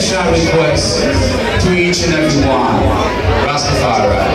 special request to each and every one. Rastafari.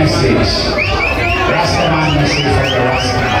Message. Rastaman message from the Rastaman.